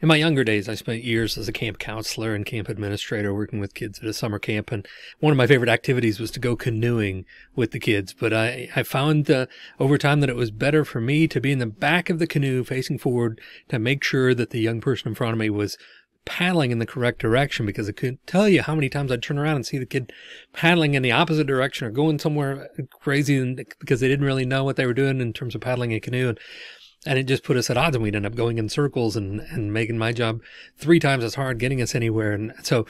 In my younger days, I spent years as a camp counselor and camp administrator working with kids at a summer camp. And one of my favorite activities was to go canoeing with the kids. But I, I found uh, over time that it was better for me to be in the back of the canoe facing forward to make sure that the young person in front of me was paddling in the correct direction because I couldn't tell you how many times I'd turn around and see the kid paddling in the opposite direction or going somewhere crazy because they didn't really know what they were doing in terms of paddling a canoe. And and it just put us at odds and we'd end up going in circles and, and making my job three times as hard getting us anywhere. And so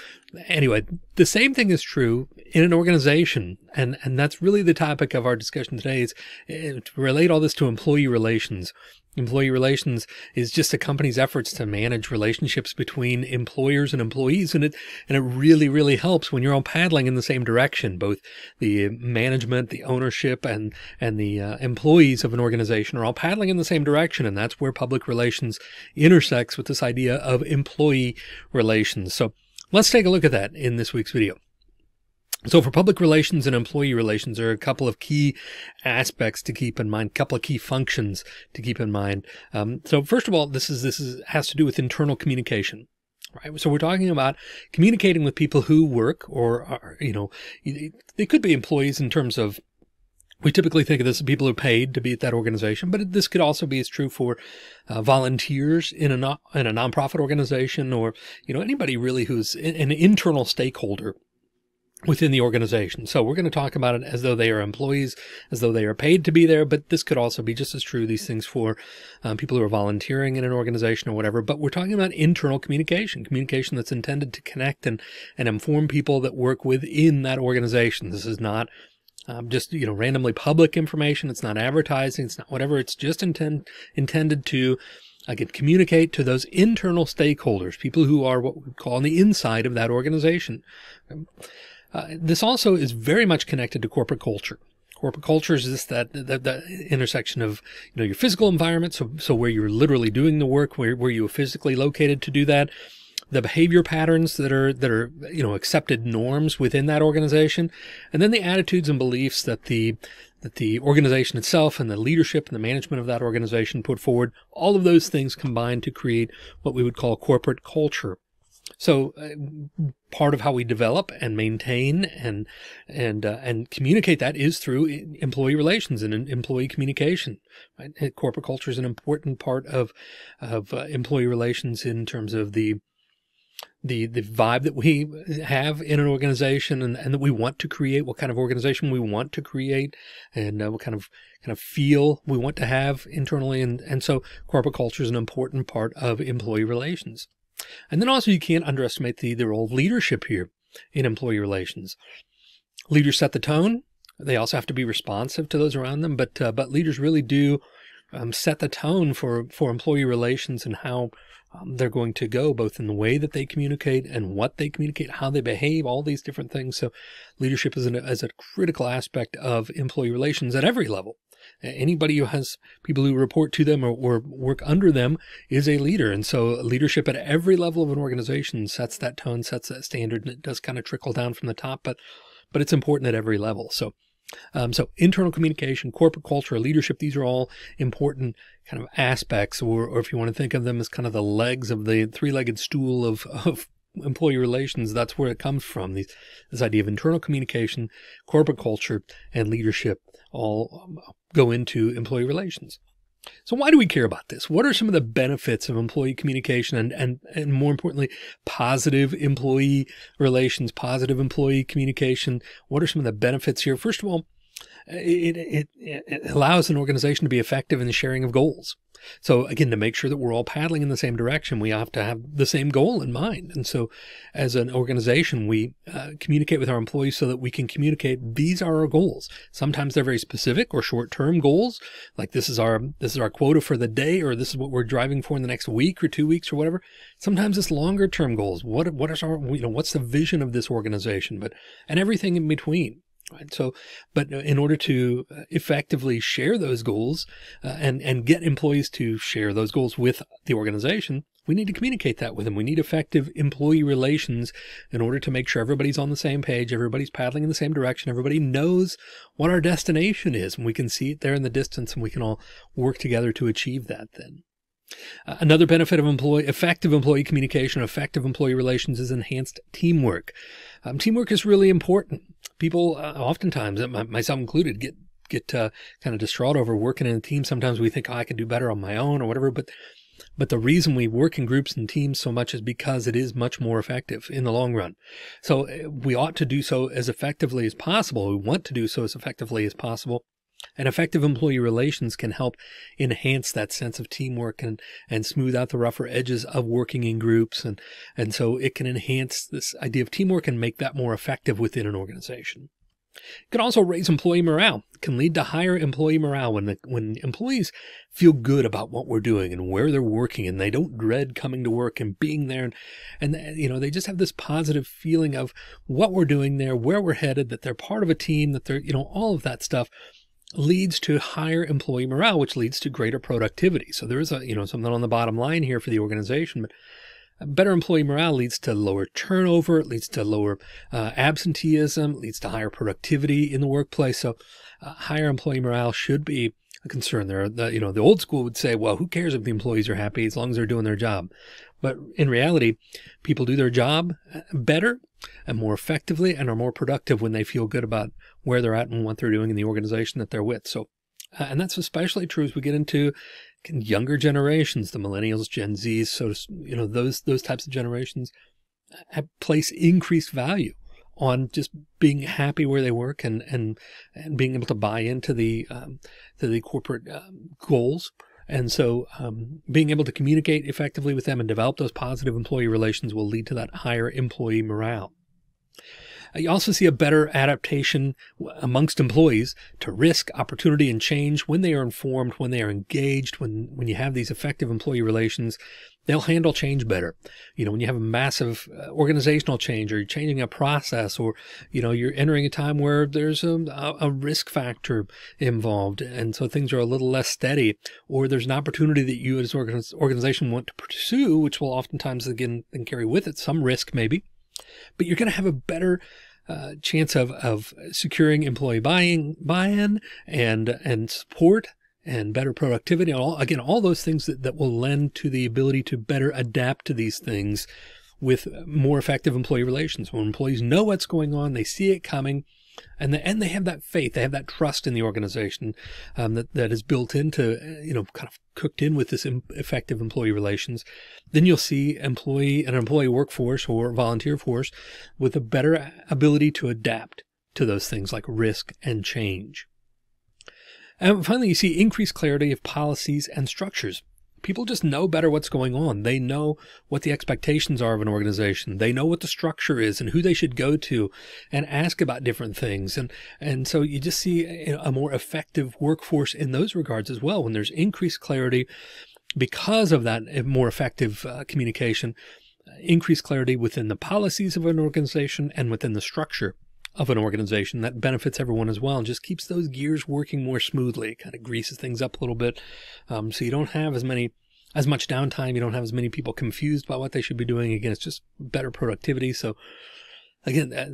anyway, the same thing is true in an organization. And, and that's really the topic of our discussion today is eh, to relate all this to employee relations. Employee relations is just a company's efforts to manage relationships between employers and employees. And it, and it really, really helps when you're all paddling in the same direction. Both the management, the ownership and, and the uh, employees of an organization are all paddling in the same direction. And that's where public relations intersects with this idea of employee relations. So let's take a look at that in this week's video. So for public relations and employee relations, there are a couple of key aspects to keep in mind, a couple of key functions to keep in mind. Um, so first of all, this is, this is, has to do with internal communication. Right. So we're talking about communicating with people who work or are, you know, they could be employees in terms of we typically think of this as people who are paid to be at that organization, but this could also be as true for uh, volunteers in a non, in a nonprofit organization, or you know anybody really who's an internal stakeholder within the organization. So we're going to talk about it as though they are employees, as though they are paid to be there, but this could also be just as true, these things for um, people who are volunteering in an organization or whatever. But we're talking about internal communication, communication that's intended to connect and, and inform people that work within that organization. This is not um, just, you know, randomly public information. It's not advertising. It's not whatever. It's just intend, intended to again, communicate to those internal stakeholders, people who are what we call on the inside of that organization. Uh, this also is very much connected to corporate culture. Corporate culture is just that, that intersection of, you know, your physical environment. So, so where you're literally doing the work, where, where you are physically located to do that, the behavior patterns that are, that are, you know, accepted norms within that organization, and then the attitudes and beliefs that the, that the organization itself and the leadership and the management of that organization put forward, all of those things combine to create what we would call corporate culture. So uh, part of how we develop and maintain and and uh, and communicate that is through employee relations and employee communication. Right? Corporate culture is an important part of of uh, employee relations in terms of the the the vibe that we have in an organization and, and that we want to create, what kind of organization we want to create, and uh, what kind of kind of feel we want to have internally, and and so corporate culture is an important part of employee relations. And then also you can't underestimate the, the role of leadership here in employee relations. Leaders set the tone. They also have to be responsive to those around them, but uh, but leaders really do um, set the tone for for employee relations and how um, they're going to go, both in the way that they communicate and what they communicate, how they behave, all these different things. So, leadership is, an, is a critical aspect of employee relations at every level. Anybody who has people who report to them or, or, work under them is a leader. And so leadership at every level of an organization sets that tone, sets that standard, and it does kind of trickle down from the top, but, but it's important at every level. So, um, so internal communication, corporate culture, leadership, these are all important kind of aspects, or, or if you want to think of them as kind of the legs of the three-legged stool of, of employee relations, that's where it comes from. These, this idea of internal communication, corporate culture, and leadership all um, go into employee relations. So why do we care about this? What are some of the benefits of employee communication and, and, and more importantly, positive employee relations, positive employee communication? What are some of the benefits here? First of all, it, it, it allows an organization to be effective in the sharing of goals. So again, to make sure that we're all paddling in the same direction, we have to have the same goal in mind. And so as an organization, we uh, communicate with our employees so that we can communicate these are our goals. Sometimes they're very specific or short-term goals, like this is our this is our quota for the day or this is what we're driving for in the next week or two weeks or whatever. Sometimes it's longer term goals. What what is our you know what's the vision of this organization, but and everything in between. Right. So, but in order to effectively share those goals uh, and, and get employees to share those goals with the organization, we need to communicate that with them. We need effective employee relations in order to make sure everybody's on the same page, everybody's paddling in the same direction, everybody knows what our destination is, and we can see it there in the distance and we can all work together to achieve that then. Uh, another benefit of employee effective employee communication, effective employee relations is enhanced teamwork. Um, teamwork is really important. People uh, oftentimes, myself included, get get uh, kind of distraught over working in a team. Sometimes we think, oh, I can do better on my own or whatever. But but the reason we work in groups and teams so much is because it is much more effective in the long run. So uh, we ought to do so as effectively as possible. We want to do so as effectively as possible. And effective employee relations can help enhance that sense of teamwork and, and smooth out the rougher edges of working in groups. And, and so it can enhance this idea of teamwork and make that more effective within an organization. It can also raise employee morale. It can lead to higher employee morale when the, when employees feel good about what we're doing and where they're working and they don't dread coming to work and being there. And, and you know, they just have this positive feeling of what we're doing there, where we're headed, that they're part of a team, that they're, you know, all of that stuff leads to higher employee morale, which leads to greater productivity. So there is a, you know, something on the bottom line here for the organization, but better employee morale leads to lower turnover. It leads to lower uh, absenteeism, leads to higher productivity in the workplace. So uh, higher employee morale should be a concern there. The, you know, the old school would say, well, who cares if the employees are happy as long as they're doing their job? But in reality, people do their job uh, better and more effectively and are more productive when they feel good about where they're at and what they're doing in the organization that they're with. So, uh, and that's especially true as we get into younger generations, the millennials, Gen Zs. So, you know, those, those types of generations uh, place increased value on just being happy where they work and, and, and being able to buy into the, um, to the corporate um, goals. And so um, being able to communicate effectively with them and develop those positive employee relations will lead to that higher employee morale. You also see a better adaptation amongst employees to risk, opportunity, and change when they are informed, when they are engaged, when, when you have these effective employee relations, they'll handle change better. You know, when you have a massive uh, organizational change or you're changing a process or, you know, you're entering a time where there's a, a risk factor involved. And so things are a little less steady or there's an opportunity that you as an organization want to pursue, which will oftentimes again carry with it some risk maybe but you're going to have a better uh, chance of, of securing employee buying, buy-in and, and support and better productivity. All, again, all those things that, that will lend to the ability to better adapt to these things with more effective employee relations. When employees know what's going on, they see it coming, and the, and they have that faith, they have that trust in the organization um, that that is built into you know kind of cooked in with this effective employee relations. Then you'll see employee an employee workforce or volunteer force with a better ability to adapt to those things like risk and change. And finally, you see increased clarity of policies and structures people just know better what's going on. They know what the expectations are of an organization. They know what the structure is and who they should go to and ask about different things. And, and so you just see a, more effective workforce in those regards as well. When there's increased clarity because of that more effective uh, communication, increased clarity within the policies of an organization and within the structure of an organization that benefits everyone as well and just keeps those gears working more smoothly. Kind of greases things up a little bit. Um, so you don't have as many, as much downtime. You don't have as many people confused by what they should be doing. Again, it's just better productivity. So again, uh,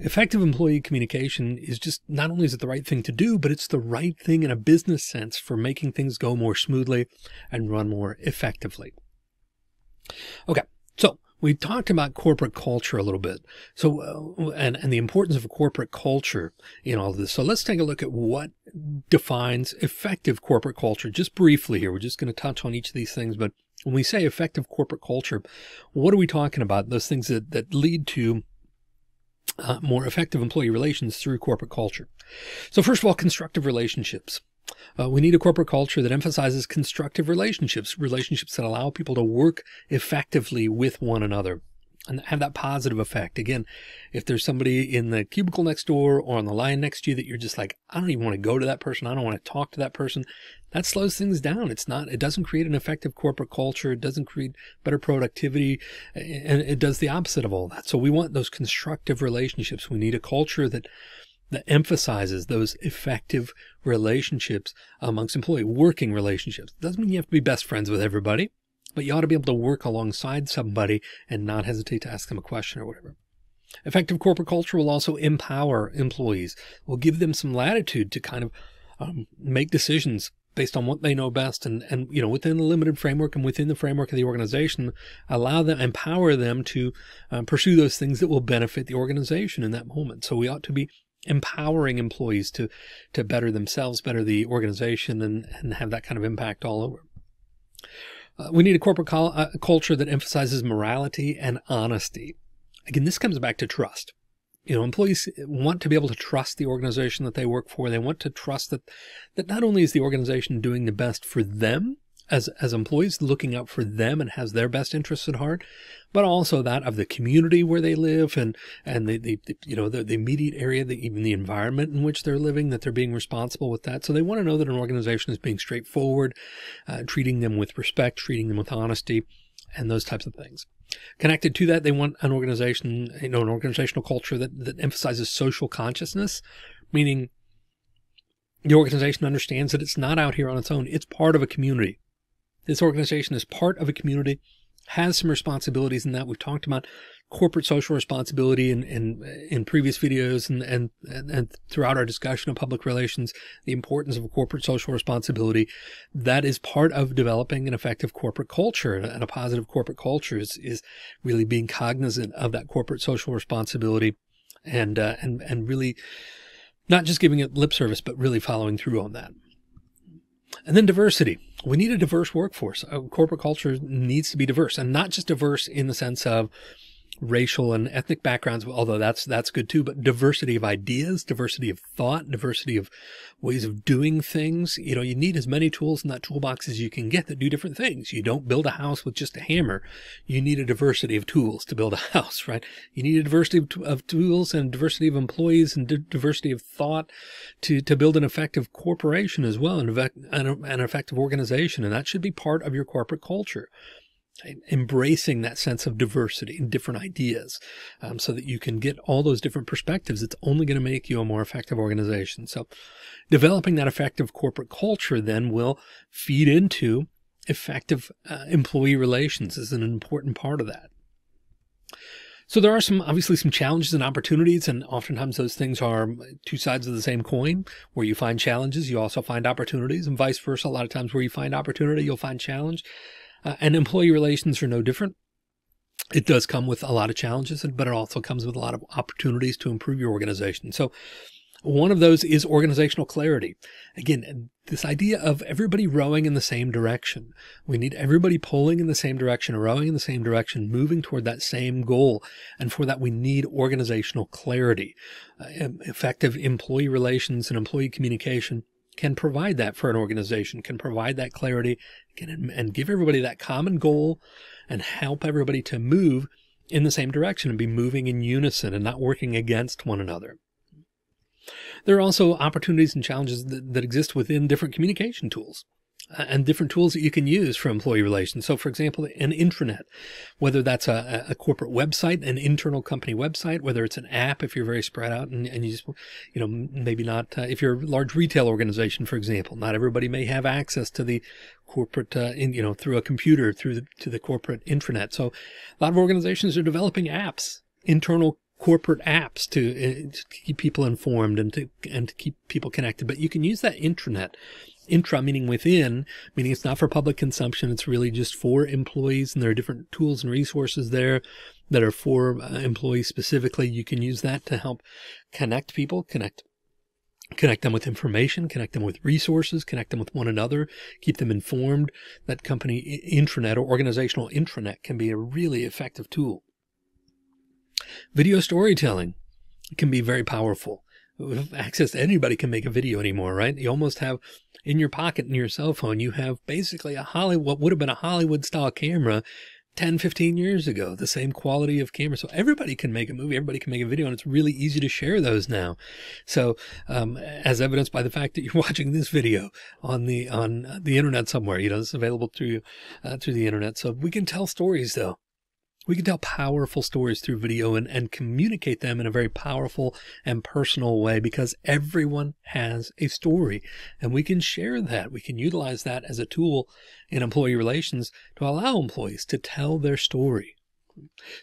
effective employee communication is just not only is it the right thing to do, but it's the right thing in a business sense for making things go more smoothly and run more effectively. Okay. So we talked about corporate culture a little bit. So, uh, and, and the importance of a corporate culture in all of this. So let's take a look at what defines effective corporate culture just briefly here. We're just going to touch on each of these things. But when we say effective corporate culture, what are we talking about? Those things that, that lead to uh, more effective employee relations through corporate culture. So first of all, constructive relationships. Uh, we need a corporate culture that emphasizes constructive relationships, relationships that allow people to work effectively with one another and have that positive effect. Again, if there's somebody in the cubicle next door or on the line next to you that you're just like, I don't even want to go to that person. I don't want to talk to that person. That slows things down. It's not, it doesn't create an effective corporate culture. It doesn't create better productivity and it does the opposite of all that. So we want those constructive relationships. We need a culture that that emphasizes those effective relationships amongst employee working relationships. Doesn't mean you have to be best friends with everybody, but you ought to be able to work alongside somebody and not hesitate to ask them a question or whatever. Effective corporate culture will also empower employees, will give them some latitude to kind of um, make decisions based on what they know best and, and, you know, within the limited framework and within the framework of the organization, allow them, empower them to um, pursue those things that will benefit the organization in that moment. So we ought to be empowering employees to, to better themselves, better the organization and, and have that kind of impact all over. Uh, we need a corporate col- uh, culture that emphasizes morality and honesty. Again, this comes back to trust you know, employees want to be able to trust the organization that they work for. They want to trust that, that not only is the organization doing the best for them as, as employees, looking out for them and has their best interests at heart, but also that of the community where they live and, and the, the, the you know, the, the immediate area, the, even the environment in which they're living, that they're being responsible with that. So they want to know that an organization is being straightforward, uh, treating them with respect, treating them with honesty and those types of things. Connected to that, they want an organization, you know, an organizational culture that, that emphasizes social consciousness, meaning the organization understands that it's not out here on its own. It's part of a community. This organization is part of a community, has some responsibilities in that we've talked about corporate social responsibility in, in, in previous videos and, and, and throughout our discussion of public relations, the importance of corporate social responsibility. That is part of developing an effective corporate culture and a positive corporate culture is, is really being cognizant of that corporate social responsibility and, uh, and, and really not just giving it lip service, but really following through on that. And then diversity. We need a diverse workforce. A corporate culture needs to be diverse and not just diverse in the sense of racial and ethnic backgrounds, although that's, that's good too, but diversity of ideas, diversity of thought, diversity of ways of doing things. You know, you need as many tools in that toolbox as you can get that do different things. You don't build a house with just a hammer. You need a diversity of tools to build a house, right? You need a diversity of, of tools and diversity of employees and diversity of thought to, to build an effective corporation as well and an effective organization. And that should be part of your corporate culture embracing that sense of diversity and different ideas um, so that you can get all those different perspectives. It's only going to make you a more effective organization. So developing that effective corporate culture then will feed into effective uh, employee relations is an important part of that. So there are some, obviously some challenges and opportunities. And oftentimes those things are two sides of the same coin where you find challenges. You also find opportunities and vice versa. A lot of times where you find opportunity, you'll find challenge. Uh, and employee relations are no different. It does come with a lot of challenges, but it also comes with a lot of opportunities to improve your organization. So one of those is organizational clarity. Again, this idea of everybody rowing in the same direction. We need everybody pulling in the same direction, rowing in the same direction, moving toward that same goal. And for that, we need organizational clarity. Uh, effective employee relations and employee communication can provide that for an organization, can provide that clarity can, and give everybody that common goal and help everybody to move in the same direction and be moving in unison and not working against one another. There are also opportunities and challenges that, that exist within different communication tools and different tools that you can use for employee relations. So for example, an intranet, whether that's a, a corporate website, an internal company website, whether it's an app, if you're very spread out and, and you just, you know, maybe not, uh, if you're a large retail organization, for example, not everybody may have access to the corporate, uh, in, you know, through a computer, through the, to the corporate intranet. So a lot of organizations are developing apps, internal corporate apps to, uh, to, keep people informed and to and to keep people connected. But you can use that intranet intra meaning within, meaning it's not for public consumption. It's really just for employees and there are different tools and resources there that are for uh, employees specifically. You can use that to help connect people, connect connect them with information, connect them with resources, connect them with one another, keep them informed. That company intranet or organizational intranet can be a really effective tool. Video storytelling can be very powerful. Access to anybody can make a video anymore, right? You almost have in your pocket in your cell phone, you have basically a Hollywood, what would have been a Hollywood style camera 10, 15 years ago, the same quality of camera. So everybody can make a movie, everybody can make a video, and it's really easy to share those now. So, um, as evidenced by the fact that you're watching this video on the, on the internet somewhere, you know, it's available through, uh, through the internet. So we can tell stories though. We can tell powerful stories through video and, and communicate them in a very powerful and personal way because everyone has a story and we can share that. We can utilize that as a tool in employee relations to allow employees to tell their story.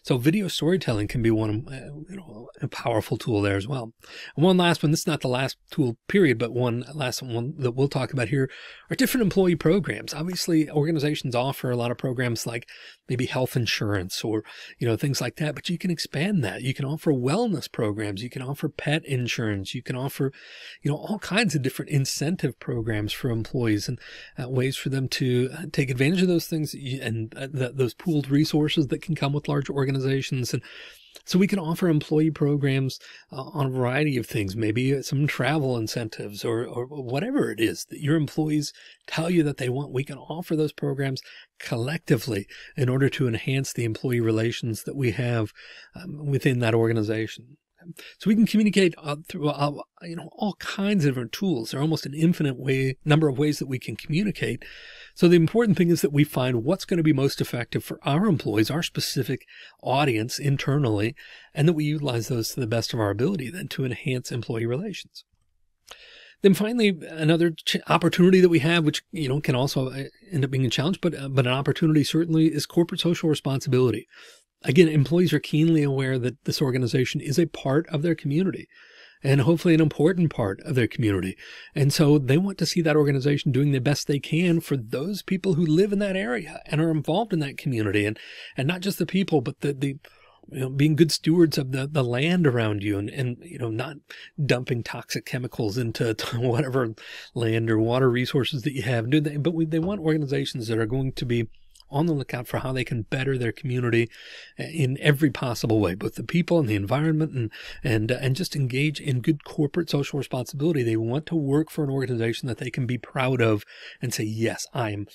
So video storytelling can be one, uh, you know, a powerful tool there as well. And one last one, this is not the last tool period, but one last one that we'll talk about here are different employee programs. Obviously organizations offer a lot of programs like maybe health insurance or, you know, things like that, but you can expand that. You can offer wellness programs. You can offer pet insurance. You can offer, you know, all kinds of different incentive programs for employees and uh, ways for them to uh, take advantage of those things and uh, those pooled resources that can come with large organizations. And so we can offer employee programs uh, on a variety of things, maybe some travel incentives or, or whatever it is that your employees tell you that they want. We can offer those programs collectively in order to enhance the employee relations that we have um, within that organization. So we can communicate uh, through, uh, you know, all kinds of different tools. There are almost an infinite way, number of ways that we can communicate. So the important thing is that we find what's going to be most effective for our employees, our specific audience internally, and that we utilize those to the best of our ability then to enhance employee relations. Then finally, another opportunity that we have, which, you know, can also uh, end up being a challenge, but, uh, but an opportunity certainly is corporate social responsibility. Again, employees are keenly aware that this organization is a part of their community and hopefully an important part of their community. And so they want to see that organization doing the best they can for those people who live in that area and are involved in that community and, and not just the people, but the, the, you know, being good stewards of the, the land around you and, and, you know, not dumping toxic chemicals into whatever land or water resources that you have. But we, they want organizations that are going to be on the lookout for how they can better their community uh, in every possible way, both the people and the environment and, and, uh, and just engage in good corporate social responsibility. They want to work for an organization that they can be proud of and say, yes, I am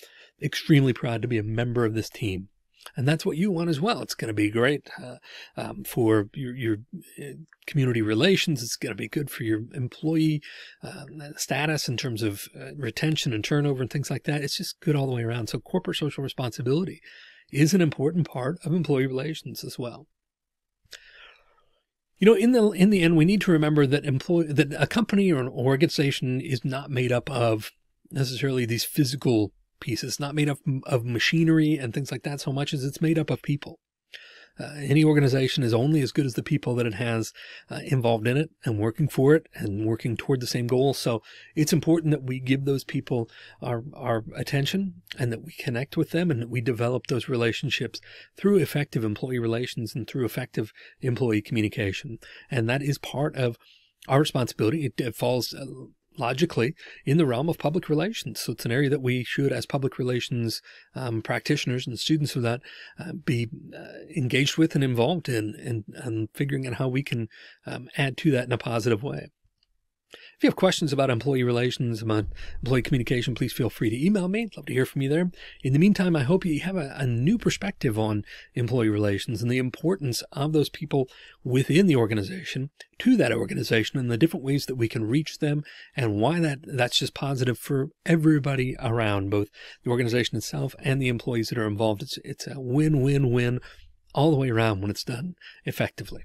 extremely proud to be a member of this team. And that's what you want as well. It's going to be great uh, um, for your, your uh, community relations. It's going to be good for your employee uh, status in terms of uh, retention and turnover and things like that. It's just good all the way around. So corporate social responsibility is an important part of employee relations as well. You know, in the in the end, we need to remember that employee that a company or an organization is not made up of necessarily these physical piece. It's not made up of machinery and things like that so much as it's made up of people. Uh, any organization is only as good as the people that it has uh, involved in it and working for it and working toward the same goal. So it's important that we give those people our, our attention and that we connect with them and that we develop those relationships through effective employee relations and through effective employee communication. And that is part of our responsibility. It, it falls uh, logically in the realm of public relations. So it's an area that we should, as public relations um, practitioners and students of that, uh, be uh, engaged with and involved in, and, figuring out how we can um, add to that in a positive way. If you have questions about employee relations, about employee communication, please feel free to email me. Love to hear from you there. In the meantime, I hope you have a, a, new perspective on employee relations and the importance of those people within the organization to that organization and the different ways that we can reach them and why that that's just positive for everybody around, both the organization itself and the employees that are involved. It's, it's a win-win-win all the way around when it's done effectively.